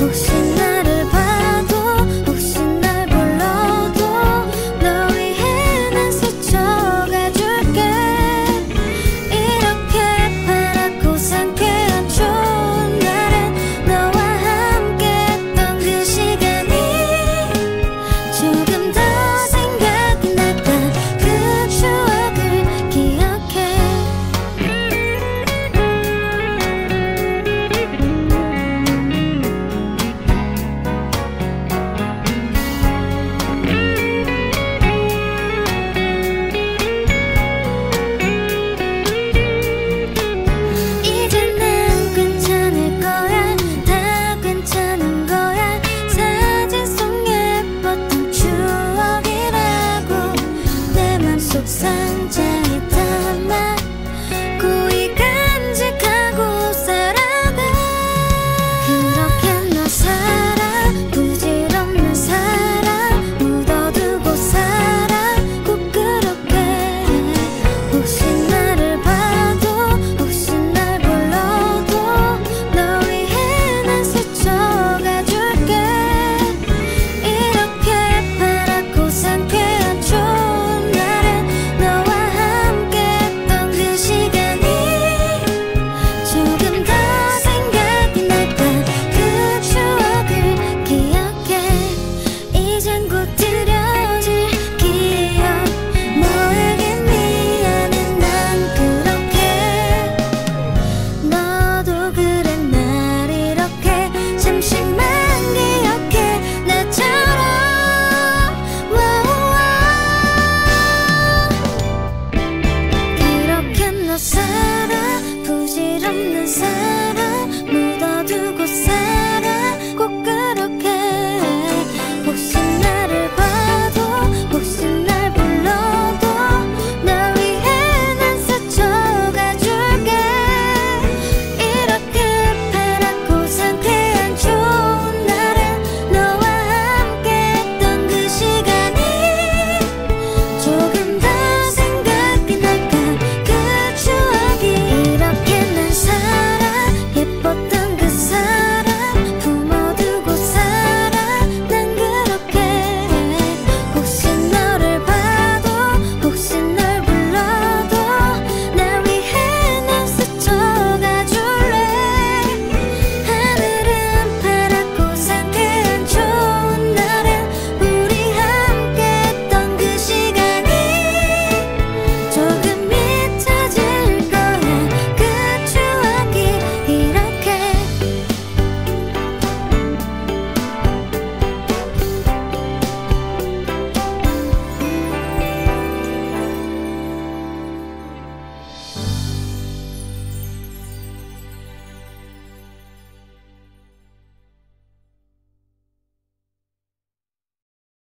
혹시